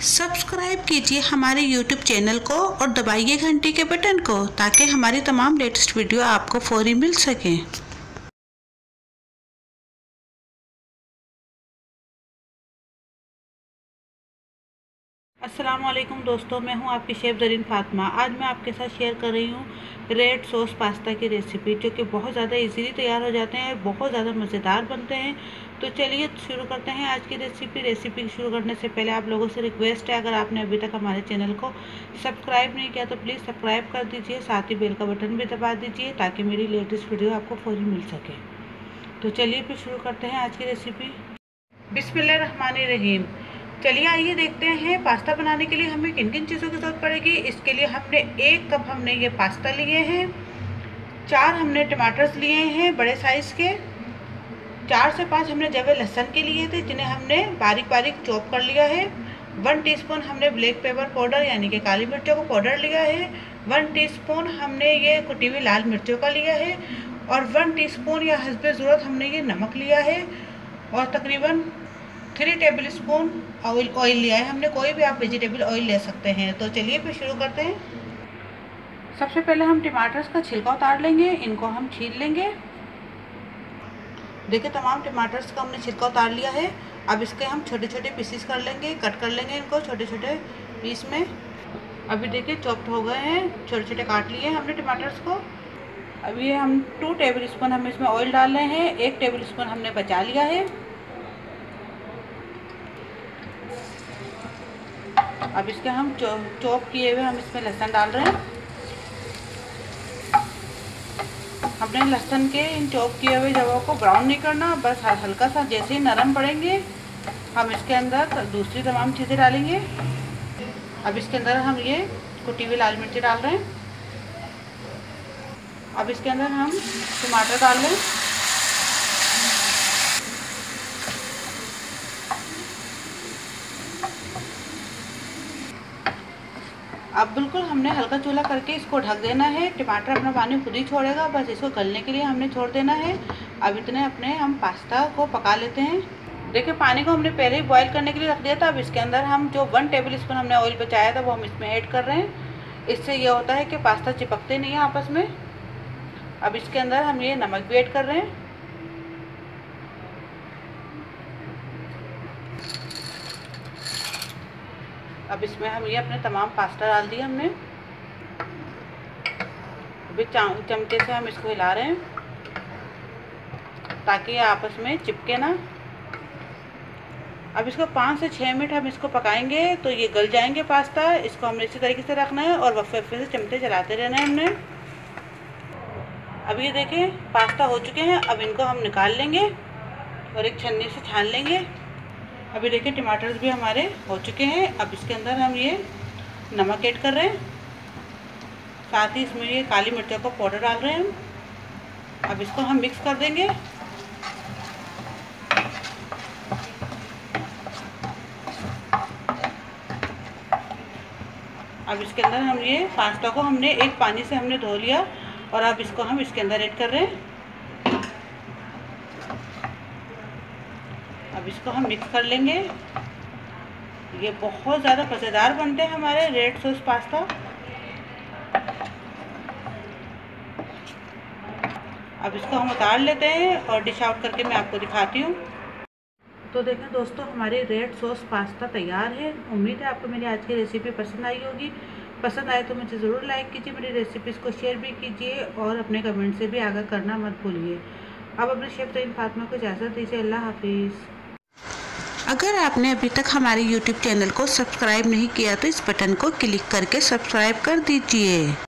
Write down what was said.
Subscribe कीजिए हमारे YouTube channel को और दबाइए घंटी के बटन को ताकि हमारी तमाम लेटेस्ट वीडियो आपको फौरी मिल सकें। वालेकुम दोस्तों, मैं हूँ आपकी शेफ़ जरीन फातिमा। आज मैं आपके साथ शेयर कर रही हूँ रेड सॉस पास्ता की रेसिपी, जो कि बहुत ज़्यादा इजीली तैयार हो जाते हैं बहुत ज़्यादा मज़ेदार बनते हैं। तो चलिए शुरू करते हैं आज की रेसिपी। रेसिपी शुरू करने से पहले आप लोगों से रिक्वेस्ट है, अगर आपने अभी तक हमारे चैनल को सब्सक्राइब नहीं किया तो प्लीज़ सब्सक्राइब कर दीजिए, साथ ही बेल का बटन भी दबा दीजिए, ताकि मेरी लेटेस्ट वीडियो आपको फौरी मिल सके। तो चलिए फिर शुरू करते हैं आज की रेसिपी। बिस्मिल्लाहिर्रहमानिर्रहीम चलिए आइए देखते हैं, पास्ता बनाने के लिए हमें किन किन चीज़ों की ज़रूरत पड़ेगी? इसके लिए हमने एक कप हमने ये पास्ता लिए हैं, चार हमने टमाटर्स लिए हैं बड़े साइज़ के, चार से पाँच हमने जवे लहसन के लिए थे, जिन्हें हमने बारीक बारीक चॉप कर लिया है, वन टीस्पून हमने ब्लैक पेपर पाउडर यानी कि काली मिर्चों का पाउडर लिया है, वन टीस्पून हमने ये कुटी हुई लाल मिर्चों का लिया है और वन टीस्पून या हसब ज़रूरत हमने ये नमक लिया है और तकरीबन three tablespoon oil oil लिया है। हमने कोई भी आप वेजिटेबल ऑयल ले सकते हैं। तो चलिए फिर शुरू करते हैं। सबसे पहले हम टमाटर्स का छिलका उतार लेंगे। इनको हम छील लेंगे। देखिए, तमाम टमाटर्स का हमने छिलका उतार लिया है। अब इसके हम छोटे छोटे पीसीस कर लेंगे। कट कर लेंगे इनको छोटे छोटे पीस में। अभी देखिए चॉप्ड हो गए हैं। छोटे छोटे काट लिए हमने टमाटर्स को। अभी हम टू टेबल स्पून हम इसमें ऑयल डाल रहे हैं। एक टेबल स्पून हमने बचा लिया है। अब इसके हम चॉप किए हुए हम इसमें लहसुन डाल रहे हैं। हमने लहसुन के इन चॉप किए हुए जगहों को ब्राउन नहीं करना, बस हल्का सा जैसे ही नरम पड़ेंगे, हम इसके अंदर दूसरी तमाम चीज़ें डालेंगे। अब इसके अंदर हम ये कुटी हुई लाल मिर्ची डाल रहे हैं। अब इसके अंदर हम टमाटर डाल लें अब बिल्कुल हमने हल्का चूल्हा करके इसको ढक देना है। टमाटर अपना पानी खुद ही छोड़ेगा, बस इसको गलने के लिए हमने छोड़ देना है। अब इतने अपने हम पास्ता को पका लेते हैं। देखिए, पानी को हमने पहले ही बॉईल करने के लिए रख दिया था। अब इसके अंदर हम जो वन टेबल स्पून हमने ऑयल बचाया था, वो हम इसमें ऐड कर रहे हैं। इससे यह होता है कि पास्ता चिपकते नहीं हैं आपस में। अब इसके अंदर हम ये नमक भी ऐड कर रहे हैं। अब इसमें हम ये अपने तमाम पास्ता डाल दिए हमने। अभी चमचे से हम इसको हिला रहे हैं, ताकि ये आपस में चिपके ना। अब इसको पाँच से छः मिनट हम इसको पकाएँगे तो ये गल जाएँगे पास्ता। इसको हमने इसी तरीके से रखना है और वफ़े वफ़े से चमचे चलाते रहना है हमने। अब ये देखें, पास्ता हो चुके हैं, अब इनको हम निकाल लेंगे और एक छन्नी से छान लेंगे। अभी देखिए टमाटर भी हमारे हो चुके हैं। अब इसके अंदर हम ये नमक ऐड कर रहे हैं। साथ ही इसमें ये काली मिर्चों का पाउडर डाल रहे हैं हम। अब इसको हम मिक्स कर देंगे। अब इसके अंदर हम ये पास्ता को हमने एक पानी से हमने धो लिया और अब इसको हम इसके अंदर ऐड कर रहे हैं। अब इसको हम मिक्स कर लेंगे। ये बहुत ज़्यादा मज़ेदार बनते हैं हमारे रेड सॉस पास्ता अब इसको हम उतार लेते हैं और डिश आउट करके मैं आपको दिखाती हूँ। तो देखें दोस्तों, हमारी रेड सॉस पास्ता तैयार है। उम्मीद है आपको मेरी आज की रेसिपी पसंद आई होगी। पसंद आए तो मुझे ज़रूर लाइक कीजिए, मेरी रेसिपीज़ को शेयर भी कीजिए और अपने कमेंट से भी आगाह करना मत भूलिए। अब अपने शेफ तरीन फातमा को इजाज़त दीजिए। अल्लाह हाफिज़। अगर आपने अभी तक हमारे YouTube चैनल को सब्सक्राइब नहीं किया तो इस बटन को क्लिक करके सब्सक्राइब कर दीजिए।